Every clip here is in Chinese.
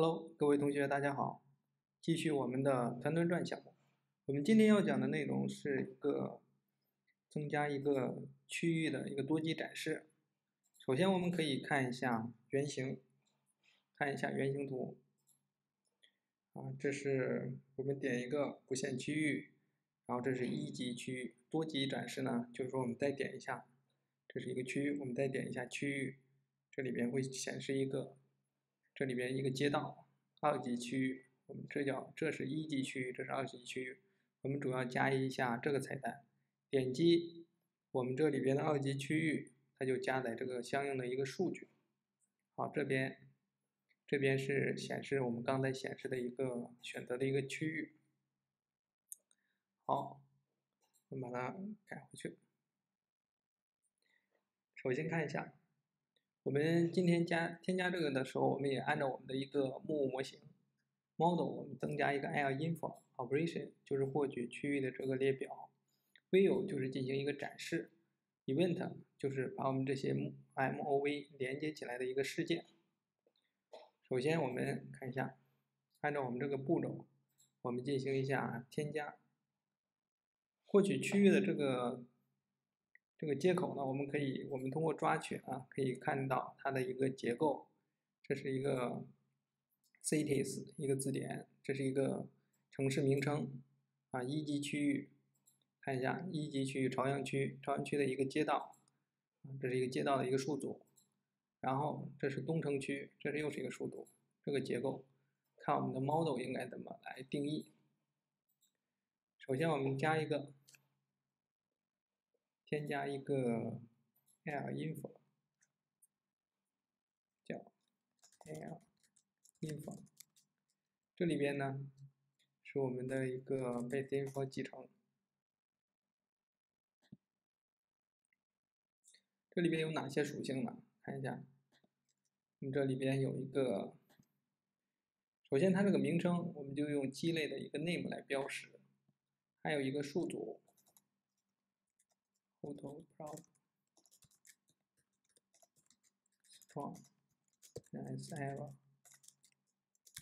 Hello，各位同学，大家好。继续我们的团团转项目。我们今天要讲的内容是一个增加一个区域的一个多级展示。首先，我们可以看一下原型，看一下原型图。啊，这是我们点一个不限区域，然后这是一级区域。多级展示呢，就是说我们再点一下，这是一个区域，我们再点一下区域，这里边会显示一个。这里边一个街道，二级区域，我们这叫这是一级区域，这是二级区域。我们主要加一下这个菜单，点击我们这里边的二级区域，它就加载这个相应的一个数据。好，这边这边是显示我们刚才显示的一个选择的一个区域。好，我们把它改回去。首先看一下。我们今天加添加这个的时候，我们也按照我们的一个木模型 model，我们增加一个 air info operation，就是获取区域的这个列表；view 就是进行一个展示；event 就是把我们这些 mov 连接起来的一个事件。首先我们看一下，按照我们这个步骤，我们进行一下添加，获取区域的这个。这个接口呢，我们可以，我们通过抓取啊，可以看到它的一个结构。这是一个 cities 一个字典，这是一个城市名称啊，一级区域，看一下一级区域朝阳区，朝阳区的一个街道，这是一个街道的一个数组。然后这是东城区，这是又是一个数组。这个结构，看我们的 model 应该怎么来定义。首先我们加一个。添加一个 air info，叫 air info，这里边呢是我们的一个 base info 集成，这里边有哪些属性呢？看一下，我们这里边有一个，首先它这个名称我们就用鸡类的一个 name 来标识，还有一个数组。Photo prop strong, nice, error,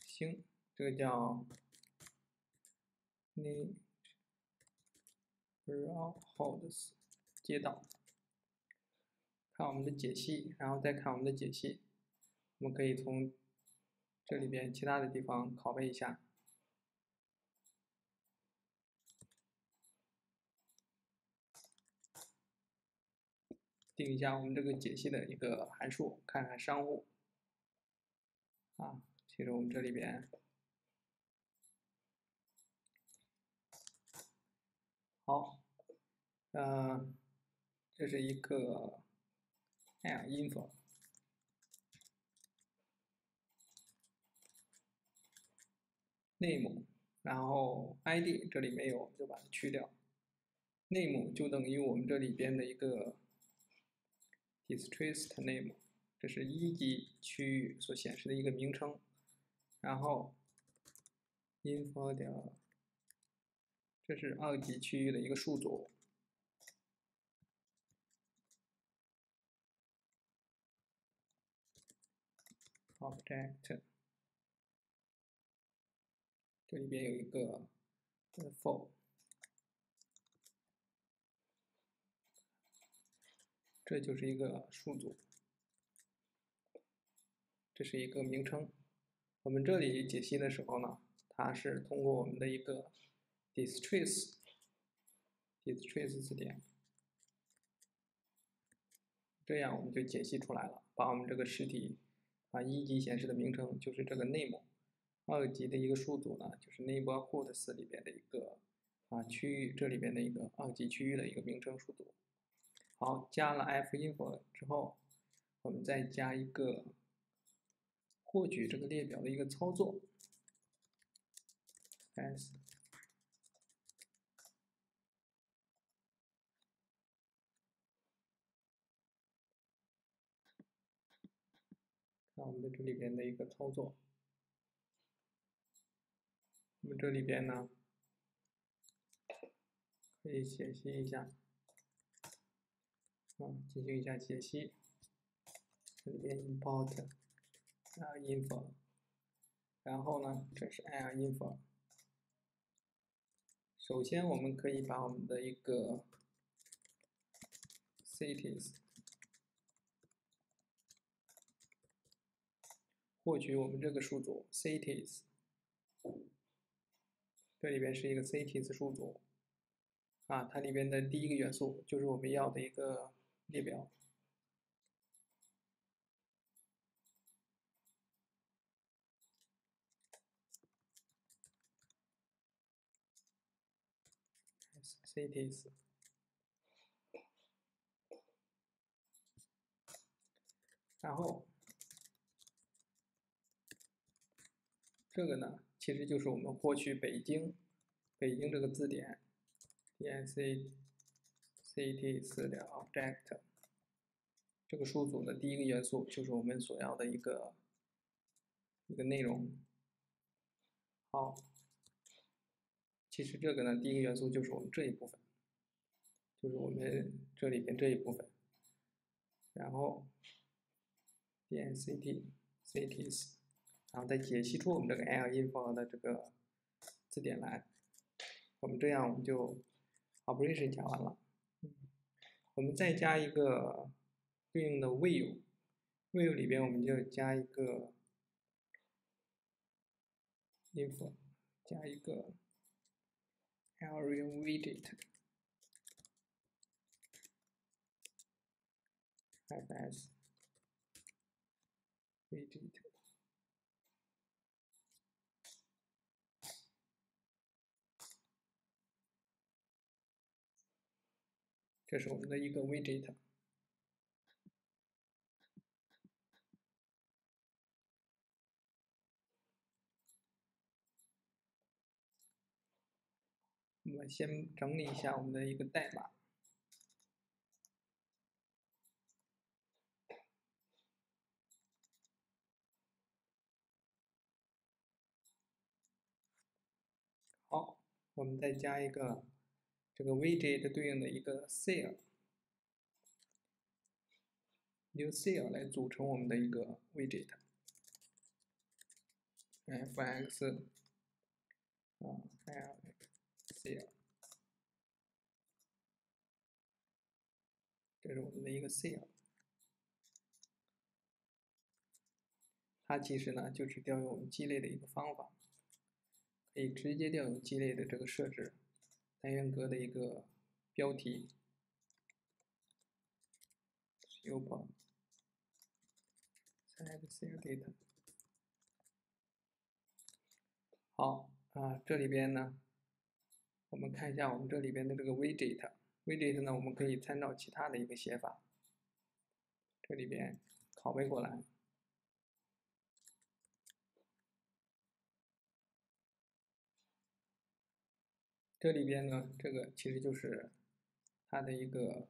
星，这个叫 neighborhoods 街道。看我们的解析，然后再看我们的解析，我们可以从这里边其他的地方拷贝一下。定一下我们这个解析的一个函数，看看商户啊，其实我们这里边。好，呃，这是一个 air info name，然后 id 这里没有就把它去掉，name 就等于我们这里边的一个。District name，这是一级区域所显示的一个名称，然后 info 点，这是二级区域的一个数组，object，这里边有一个 for。这就是一个数组，这是一个名称。我们这里解析的时候呢，它是通过我们的一个 distress distress 字典，这样我们就解析出来了，把我们这个实体啊一级显示的名称就是这个 name，二级的一个数组呢就是 neighborhoods 里边的一个啊区域，这里边的一个二级区域的一个名称数组。好，加了 f info 之后，我们再加一个获取这个列表的一个操作，s，看我们的这里边的一个操作，我们这里边呢，可以解析一下。啊，进行一下解析。这里边 import 啊 info 然后呢，这是 alinfo。首先，我们可以把我们的一个 cities 获取我们这个数组 cities，这里边是一个 cities 数组，啊，它里边的第一个元素就是我们要的一个列表。cities，然后这个呢，其实就是我们获取北京，北京这个字典，dic cities.object 这个数组的第一个元素就是我们所要的一个一个内容。好。其实这个呢，第一个元素就是我们这一部分，就是我们这里边这一部分。然后点 CT，CITIS，然后再解析出我们这个 L info 的这个字典来。我们这样我们就 operation 讲完了。我们再加一个对应的 view，view 里边我们就加一个 info，加一个。area widget fs widget 这是我们的一个 widget。我们先整理一下我们的一个代码。好，我们再加一个这个 widget 对应的一个 cell，由 cell 来组成我们的一个 widget。f_x 啊，l。这是我们的一个 cell，它其实呢就是调用我们鸡肋的一个方法，可以直接调用鸡肋的这个设置，单元格的一个标题，super add cell data。好啊，这里边呢。我们看一下我们这里边的这个 widget，widget 呢，我们可以参照其他的一个写法，这里边拷贝过来，这里边呢，这个其实就是它的一个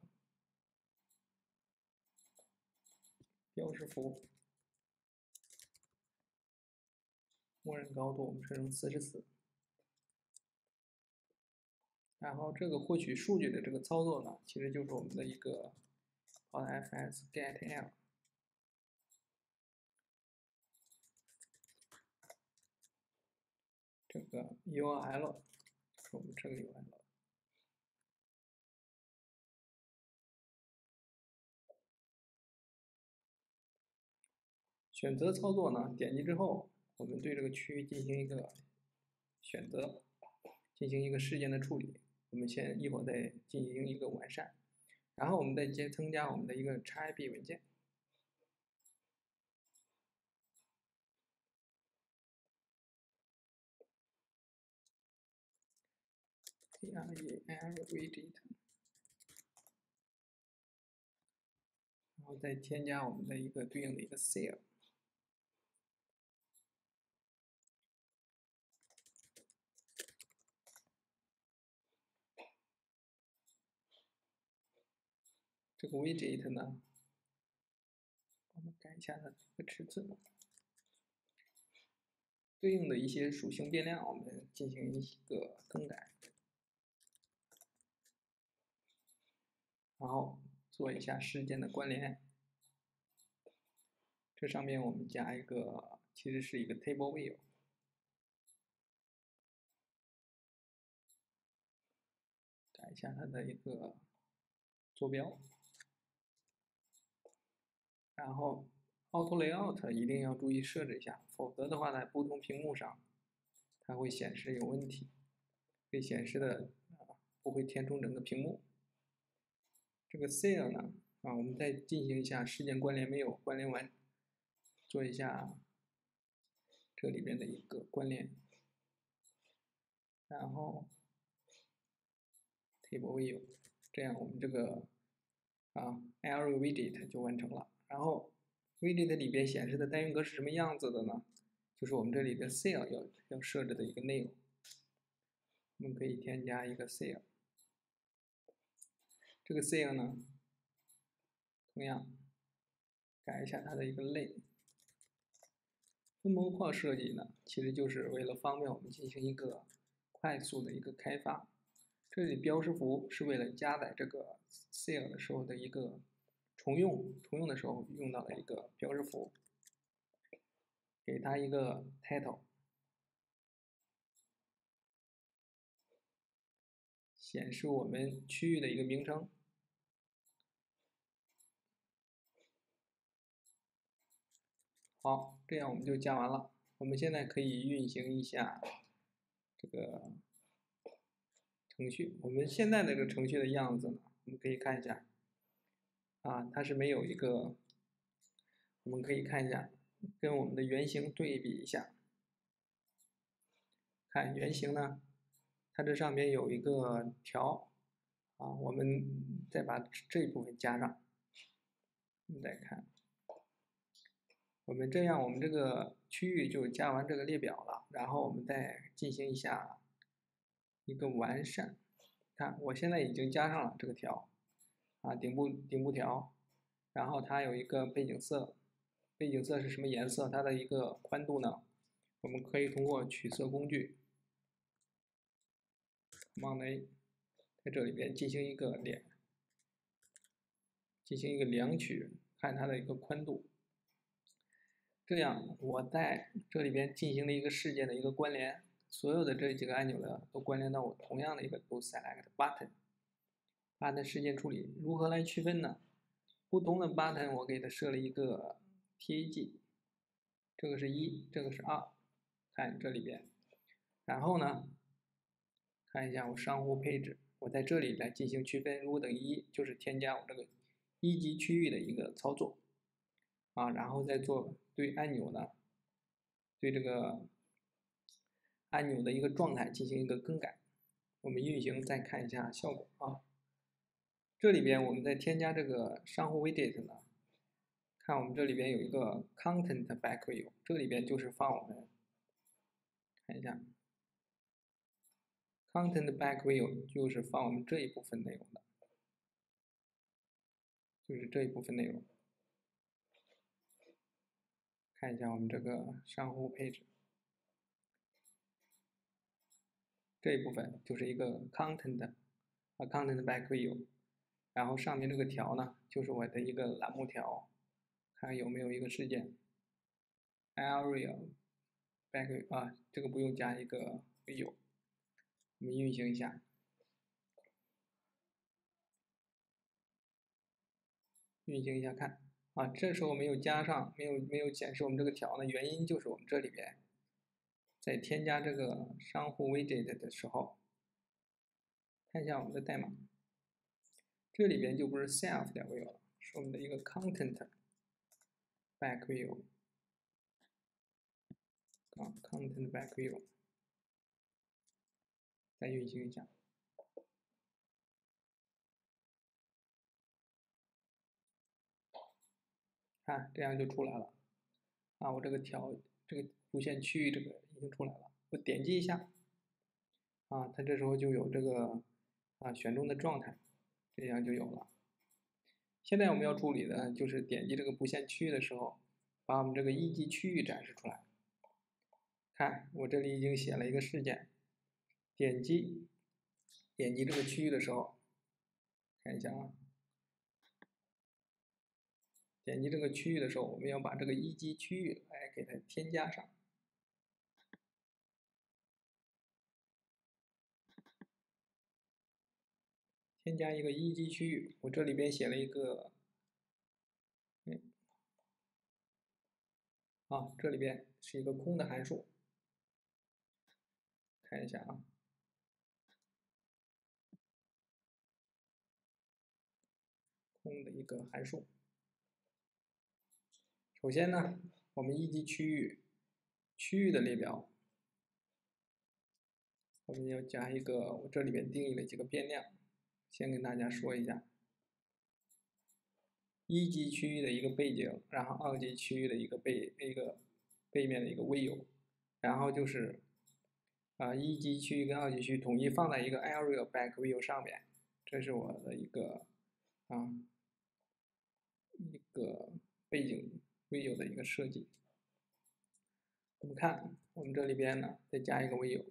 标识符，默认高度我们设成四十四。然后这个获取数据的这个操作呢，其实就是我们的一个 fs get l 这个 url 我们这里完了选择操作呢，点击之后，我们对这个区域进行一个选择，进行一个事件的处理。我们先一会儿再进行一个完善，然后我们再接增加我们的一个 XIB 文件。Array widget，然后再添加我们的一个对应的一个 cell。这个 widget 呢，我们改一下它这个尺寸，对应的一些属性变量，我们进行一个更改，然后做一下事件的关联。这上面我们加一个，其实是一个 table view。改一下它的一个坐标。然后 auto layout 一定要注意设置一下，否则的话呢，不同屏幕上它会显示有问题，会显示的，不会填充整个屏幕。这个 Cell 呢啊，我们再进行一下事件关联没有关联完，做一下这里边的一个关联，然后。table view，这样我们这个啊 area widget 就完成了。然后 widget 里边显示的单元格是什么样子的呢？就是我们这里的 cell 要要设置的一个内容。我们可以添加一个 cell，这个 cell 呢，同样改一下它的一个类。分模块设计呢，其实就是为了方便我们进行一个快速的一个开发。这里标识符是为了加载这个 cell 的时候的一个重用，重用的时候用到的一个标识符，给它一个 title，显示我们区域的一个名称。好，这样我们就加完了。我们现在可以运行一下这个。程序，我们现在这个程序的样子呢，我们可以看一下，啊，它是没有一个，我们可以看一下，跟我们的原型对比一下，看原型呢，它这上面有一个条，啊，我们再把这一部分加上，我们再看，我们这样，我们这个区域就加完这个列表了，然后我们再进行一下。一个完善，看我现在已经加上了这个条，啊顶部顶部条，然后它有一个背景色，背景色是什么颜色？它的一个宽度呢？我们可以通过取色工具往内在这里边进行一个量，进行一个量取，看它的一个宽度。这样我在这里边进行了一个事件的一个关联。所有的这几个按钮呢，都关联到我同样的一个 Do Select Button。Button 事件处理如何来区分呢？不同的 Button 我给它设了一个 TAG，这个是一，这个是二，看这里边。然后呢，看一下我商户配置，我在这里来进行区分。如果等于一，就是添加我这个一级区域的一个操作啊，然后再做对按钮呢，对这个。按钮的一个状态进行一个更改，我们运行再看一下效果啊。这里边我们在添加这个商户 widget 呢，看我们这里边有一个 content back view，这里边就是放我们看一下 content back view 就是放我们这一部分内容的，就是这一部分内容。看一下我们这个商户配置。这一部分就是一个 content 啊 content back view，然后上面这个条呢，就是我的一个栏目条，看有没有一个事件。Area back 啊，这个不用加一个 view，我们运行一下，运行一下看。啊，这时候没有加上，没有没有显示我们这个条呢，原因就是我们这里边。在添加这个商户 widget 的时候，看一下我们的代码，这里边就不是 self 的 view 了，是我们的一个 content back view 啊，content back view，再运行一下，看这样就出来了，啊，我这个条这个弧线区域这个。已经出来了，我点击一下，啊，它这时候就有这个啊选中的状态，这样就有了。现在我们要处理的就是点击这个布线区域的时候，把我们这个一级区域展示出来。看，我这里已经写了一个事件，点击点击这个区域的时候，看一下啊，点击这个区域的时候，我们要把这个一级区域来给它添加上。添加一个一级区域，我这里边写了一个，嗯，啊，这里边是一个空的函数，看一下啊，空的一个函数。首先呢，我们一级区域区域的列表，我们要加一个，我这里边定义了几个变量。先跟大家说一下，一级区域的一个背景，然后二级区域的一个背一个背面的一个 view，然后就是啊一级区域跟二级区域统一放在一个 area back view 上面，这是我的一个啊一个背景 view 的一个设计。我们看我们这里边呢再加一个 view，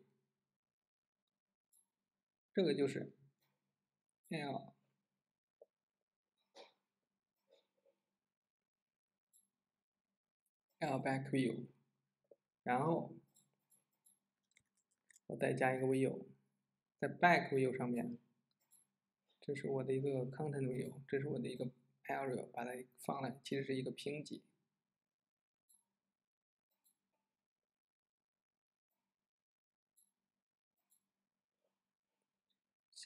这个就是。L L back view，然后我再加一个 view，在 back view 上面，这是我的一个 content view，这是我的一个 area，把它放了，其实是一个评级。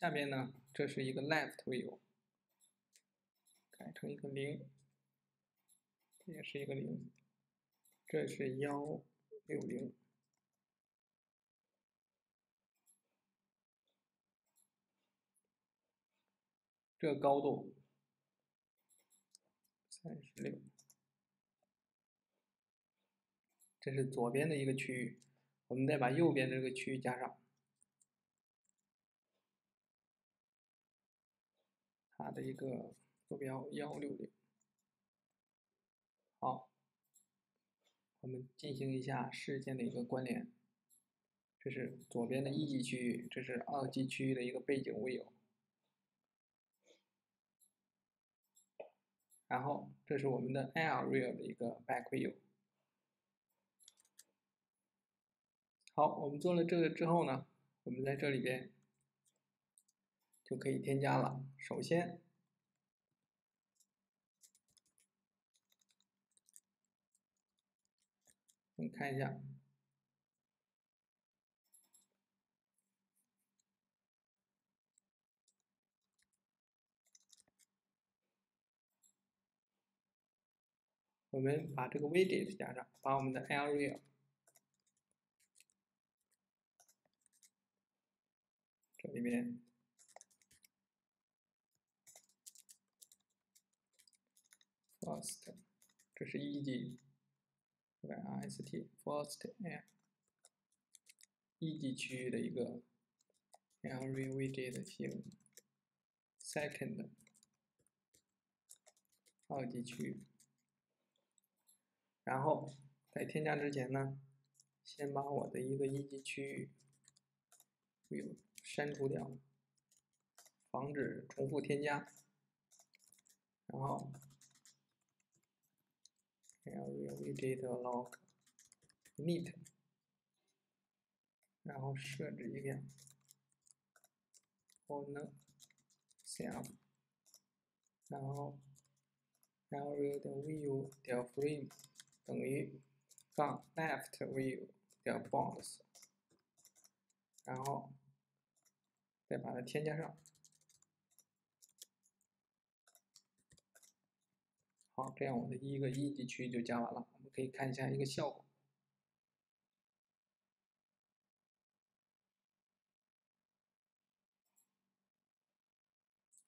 下边呢，这是一个 left view，改成一个零，也是一个零，这是幺六零，这高度三十六，这是左边的一个区域，我们再把右边这个区域加上。它的一个坐标幺六零，好，我们进行一下事件的一个关联。这是左边的一级区域，这是二级区域的一个背景 view，然后这是我们的 area 的一个 back view。好，我们做了这个之后呢，我们在这里边。就可以添加了。首先，我们看一下，我们把这个 widget 加上，把我们的 area 这里面。First，这是一级，对吧？Ist，first a 一级区域的一个 area widget 型，second，二级区域。然后在添加之前呢，先把我的一个一级区域删除掉，防止重复添加。然后。Area widget log init，然后设置一个 owner self，然后 area 的 view 点 frame 等于杠 left view 点 box，然后再把它添加上。好，这样我们的一个一级区域就加完了。我们可以看一下一个效果。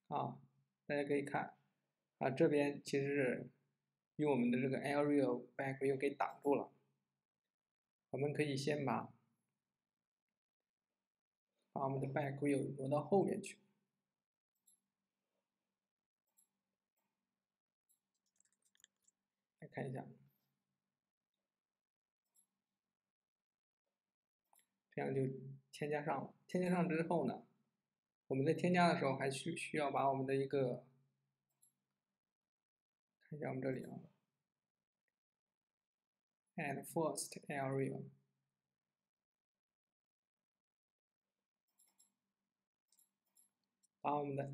啊，大家可以看，啊这边其实是用我们的这个 area back view 给挡住了。我们可以先把把我们的 back view 挪到后面去。看一下，这样就添加上了。添加上之后呢，我们在添加的时候还需需要把我们的一个，看一下我们这里啊，add first area，把我们的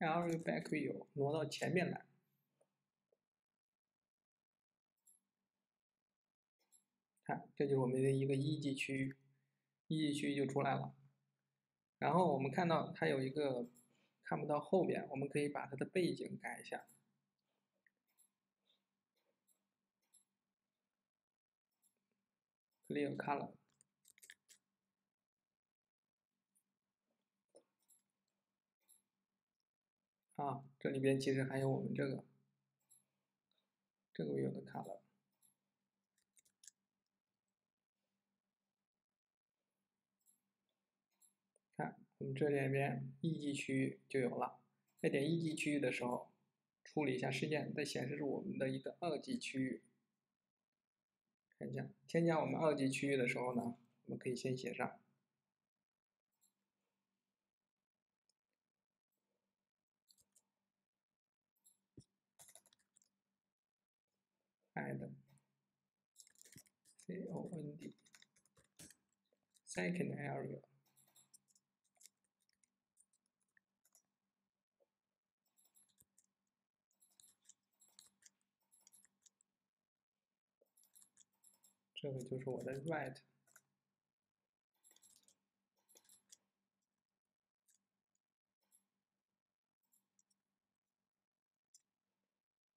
area back view 挪到前面来。看，这就是我们的一个一级区域，一级区域就出来了。然后我们看到它有一个看不到后边，我们可以把它的背景改一下，clear color。啊，这里边其实还有我们这个这个 view 的 color。我们这里边一级区域就有了，在点一级区域的时候，处理一下事件，再显示出我们的一个二级区域。看一下，添加我们二级区域的时候呢，我们可以先写上 add cond second area。这个就是我的 right，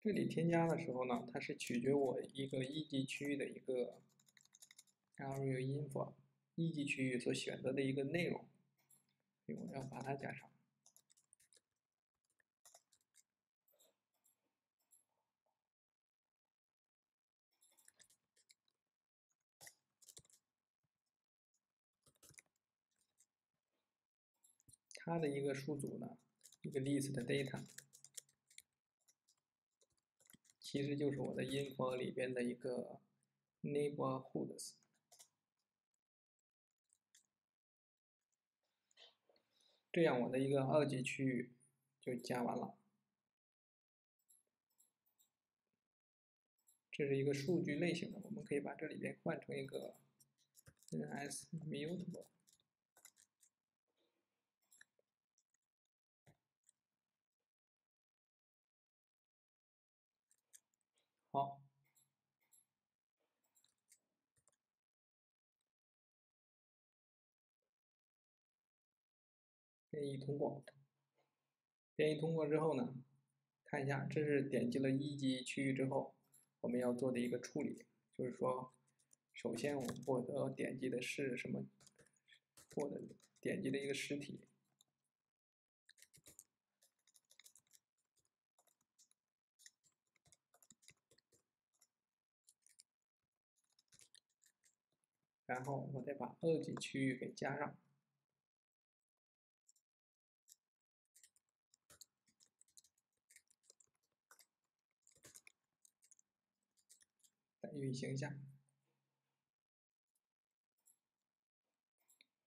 这里添加的时候呢，它是取决我一个一级区域的一个 area info，一级区域所选择的一个内容，所以我要把它加上。它的一个数组呢，一个 list data，其实就是我的 info 里边的一个 neighborhoods，这样我的一个二级区域就加完了。这是一个数据类型的，我们可以把这里边换成一个 NS mutable。好，编译通过。编译通过之后呢，看一下，这是点击了一级区域之后，我们要做的一个处理，就是说，首先我们获得点击的是什么？获得点击的一个实体。然后我再把二级区域给加上，运行一下。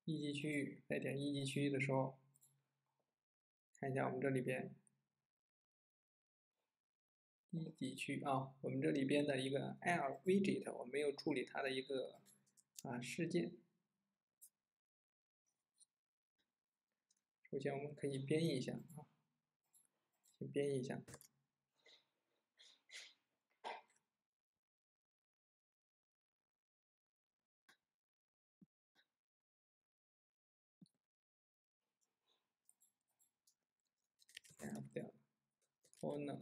一级区域在点一级区域的时候，看一下我们这里边一级区啊，我们这里边的一个 L widget，我没有处理它的一个。啊，事件。首先，我们可以编译一下啊，先编译一下。Owner。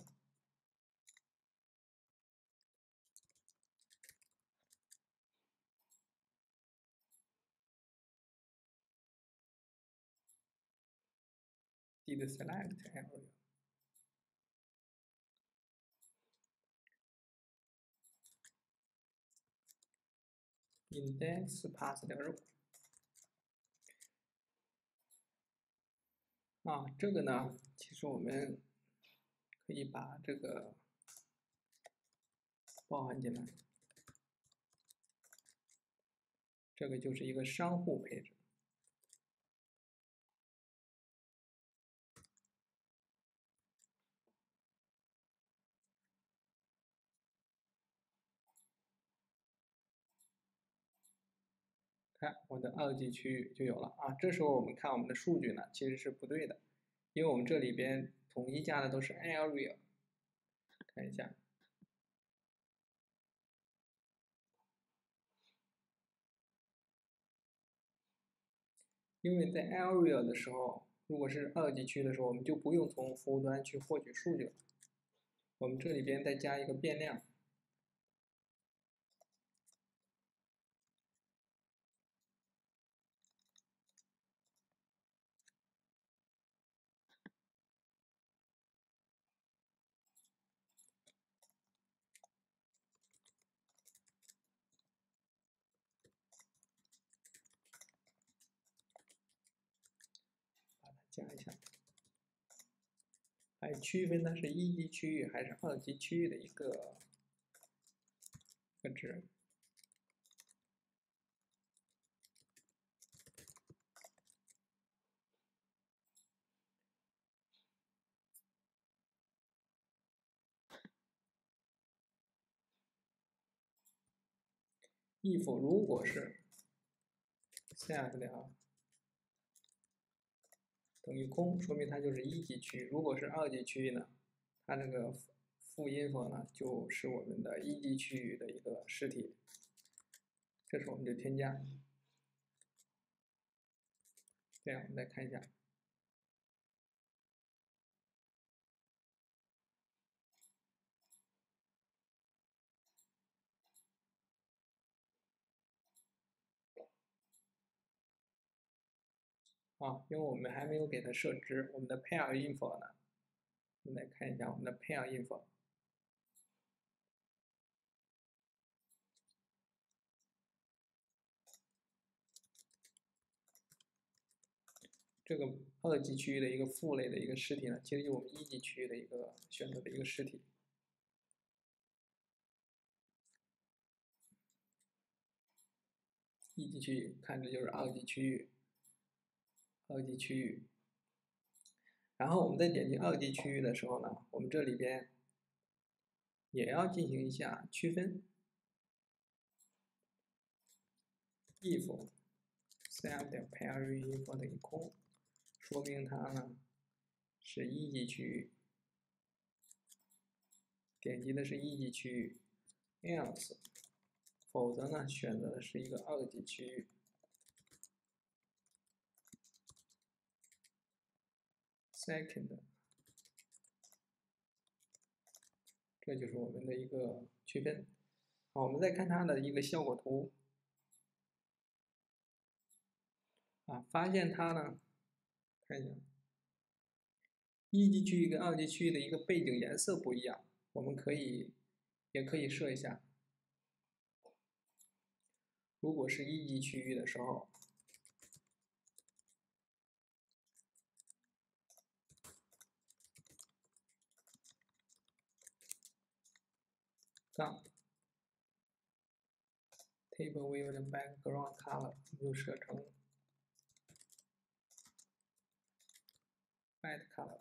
did select area. index pass 的 row 啊，这个呢，其实我们可以把这个包含进来，这个就是一个商户配置。看我的二级区域就有了啊。这时候我们看我们的数据呢，其实是不对的，因为我们这里边统一加的都是 area。看一下，因为在 area 的时候，如果是二级区的时候，我们就不用从服务端去获取数据了。我们这里边再加一个变量。加一下，来区分它是一级区域还是二级区域的一个个值。if 如果是 set 的。等于空，说明它就是一级区域。如果是二级区域呢，它那个负 info 呢，就是我们的一级区域的一个实体。这是我们的添加。这样，我们再看一下。啊，因为我们还没有给它设置我们的 pair info 呢，我们来看一下我们的 pair info。这个二级区域的一个父类的一个实体呢，其实就我们一级区域的一个选择的一个实体。一级区域看着就是二级区域。二级区域，然后我们在点击二级区域的时候呢，我们这里边也要进行一下区分。if set 点 pair info 等于空，说明它呢是一级区域，点击的是一级区域；else，否则呢选择的是一个二级区域。second，这就是我们的一个区分。好，我们再看它的一个效果图。啊，发现它呢，看一下，一级区域跟二级区域的一个背景颜色不一样。我们可以，也可以设一下，如果是一级区域的时候。杠 table with background color 就设成 white color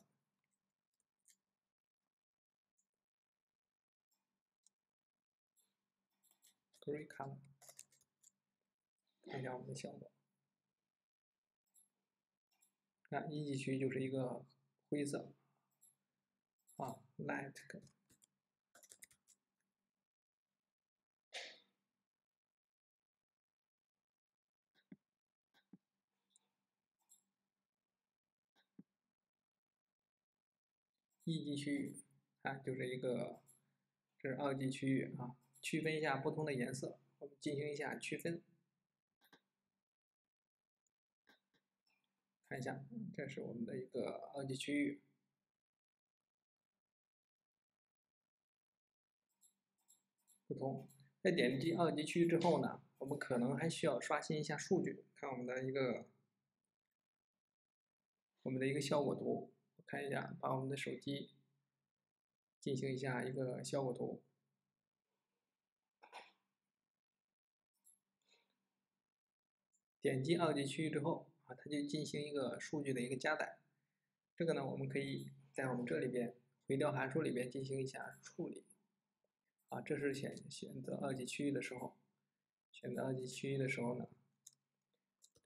gray color，看一下我们的效果。看一级区就是一个灰色啊，light。一级区域，啊，就是一个，这是二级区域啊，区分一下不同的颜色，我们进行一下区分，看一下，这是我们的一个二级区域，不同。在点击二级区域之后呢，我们可能还需要刷新一下数据，看我们的一个，我们的一个效果图。看一下，把我们的手机进行一下一个效果图。点击二级区域之后啊，它就进行一个数据的一个加载。这个呢，我们可以在我们这里边回调函数里边进行一下处理。啊，这是选选择二级区域的时候，选择二级区域的时候呢，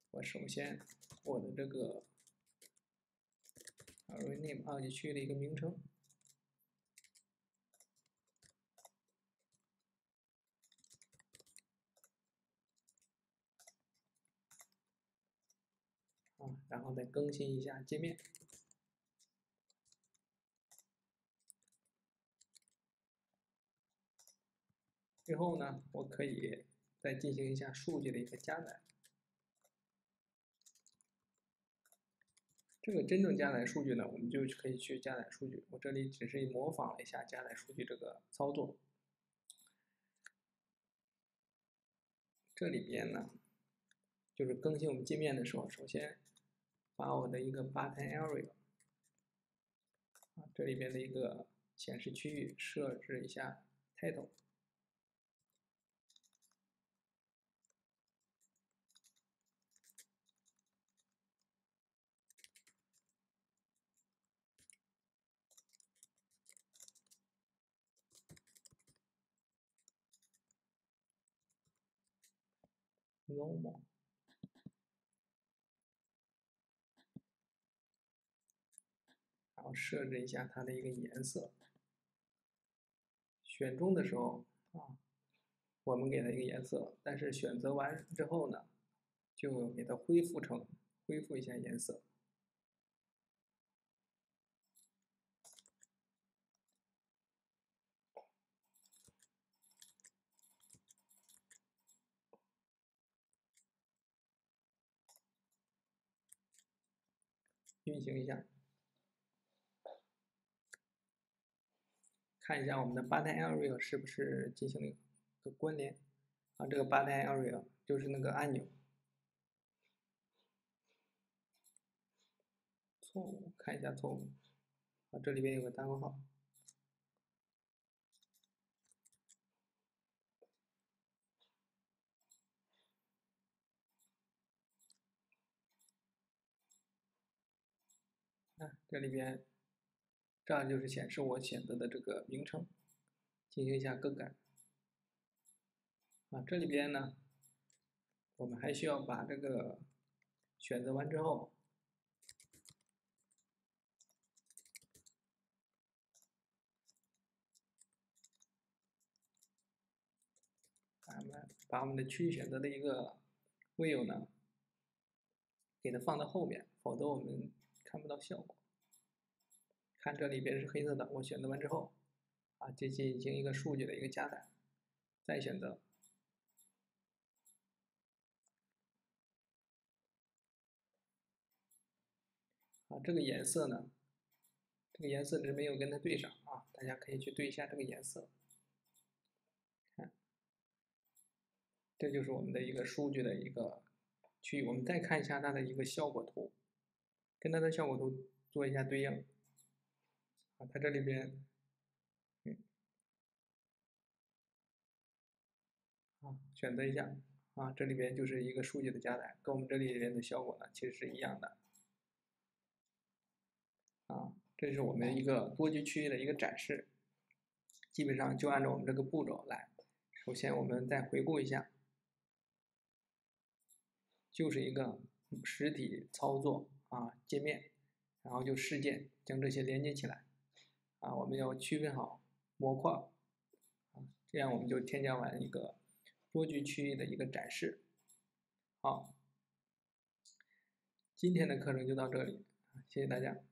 我首先我的这个 rename 二级区域的一个名称。啊，然后再更新一下界面。最后呢，我可以再进行一下数据的一个加载。这个真正加载数据呢，我们就可以去加载数据。我这里只是模仿了一下加载数据这个操作。这里边呢，就是更新我们界面的时候，首先。把我的一个 button area 啊，这里边的一个显示区域设置一下 title。normal。设置一下它的一个颜色，选中的时候啊，我们给它一个颜色，但是选择完之后呢，就给它恢复成恢复一下颜色，运行一下。看一下我们的 button area 是不是进行了一个关联啊？这个 button area 就是那个按钮。错误，看一下错误啊，这里边有个单括号。啊，这里边。这样就是显示我选择的这个名称，进行一下更改。啊，这里边呢，我们还需要把这个选择完之后，咱们把我们的区域选择的一个 view 呢，给它放到后面，否则我们看不到效果。看这里边是黑色的，我选择完之后，啊，就进行一个数据的一个加载，再选择，啊，这个颜色呢，这个颜色值没有跟它对上啊，大家可以去对一下这个颜色，看，这就是我们的一个数据的一个区域，我们再看一下它的一个效果图，跟它的效果图做一下对应。啊，它这里边，啊，选择一下，啊，这里边就是一个数据的加载，跟我们这里边的效果呢其实是一样的，啊，这是我们一个多局区域的一个展示，基本上就按照我们这个步骤来。首先我们再回顾一下，就是一个实体操作啊界面，然后就事件将这些连接起来。啊，我们要区分好模块，啊，这样我们就添加完一个多局区域的一个展示。好，今天的课程就到这里，谢谢大家。